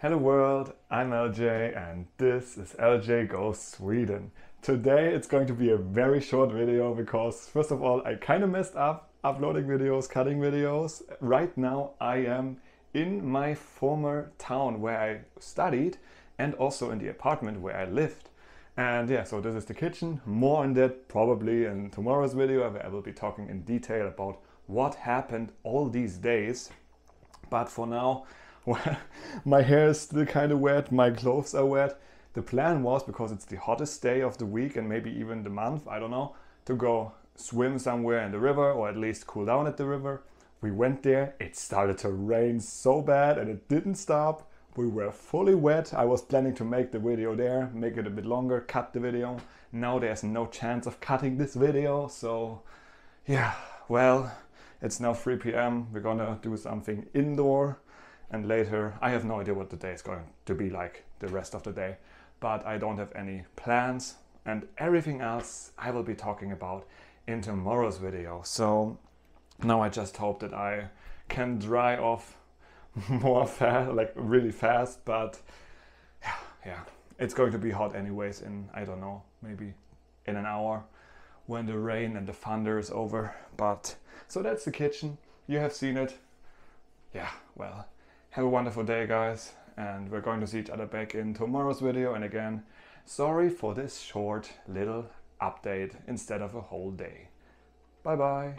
Hello world, I'm LJ and this is LJ Goes Sweden. Today it's going to be a very short video because first of all I kind of messed up uploading videos, cutting videos. Right now I am in my former town where I studied and also in the apartment where I lived. And yeah, so this is the kitchen. More on that probably in tomorrow's video where I will be talking in detail about what happened all these days. But for now, my hair is still kind of wet, my clothes are wet. The plan was, because it's the hottest day of the week and maybe even the month, I don't know, to go swim somewhere in the river or at least cool down at the river. We went there, it started to rain so bad and it didn't stop. We were fully wet. I was planning to make the video there, make it a bit longer, cut the video. Now there's no chance of cutting this video, so yeah, well, it's now 3 p.m. We're gonna do something indoor and later I have no idea what the day is going to be like the rest of the day but I don't have any plans. And everything else I will be talking about in tomorrow's video. So now I just hope that I can dry off more fast like really fast but yeah, yeah. It's going to be hot anyways in I don't know maybe in an hour when the rain and the thunder is over but so that's the kitchen. You have seen it. Yeah well have a wonderful day, guys, and we're going to see each other back in tomorrow's video. And again, sorry for this short little update instead of a whole day. Bye bye.